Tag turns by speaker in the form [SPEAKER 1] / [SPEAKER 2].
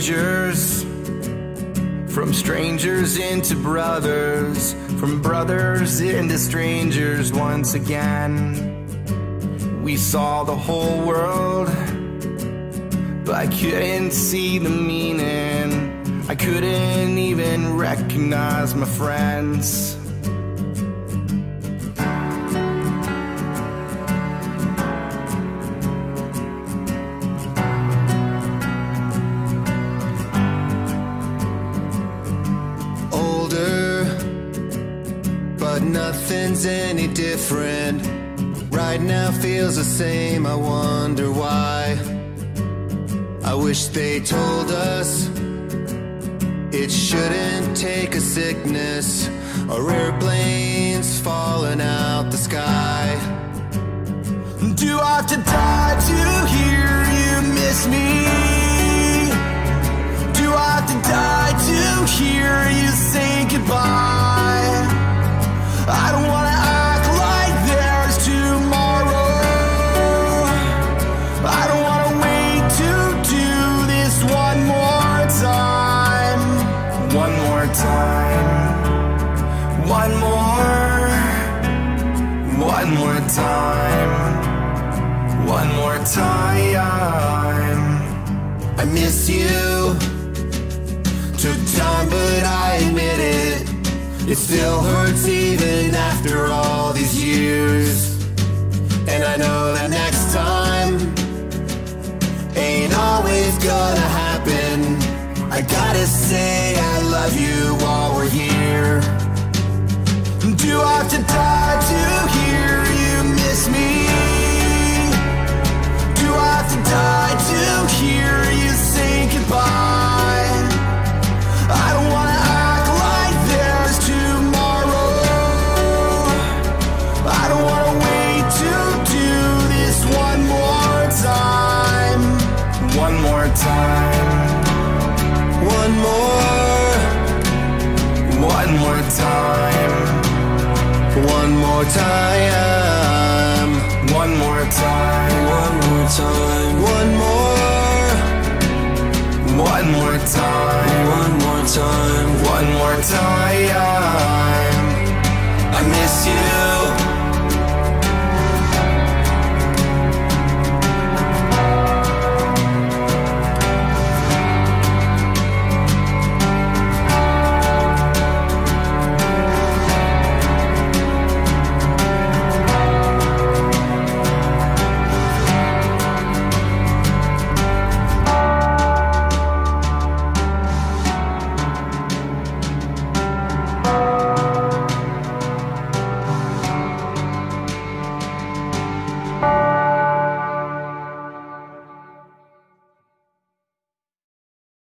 [SPEAKER 1] strangers. From strangers into brothers, from brothers into strangers once again. We saw the whole world, but I couldn't see the meaning. I couldn't even recognize my friends. Nothing's any different. Right now feels the same, I wonder why. I wish they told us it shouldn't take a sickness or airplanes falling out the sky. Do I have to die more time. I miss you. Took time, but I admit it. It still hurts even after all these years. And I know that next time ain't always gonna happen. I gotta say One more time. One more time. One more time. One more. One more time. One more time. One more time. I miss you.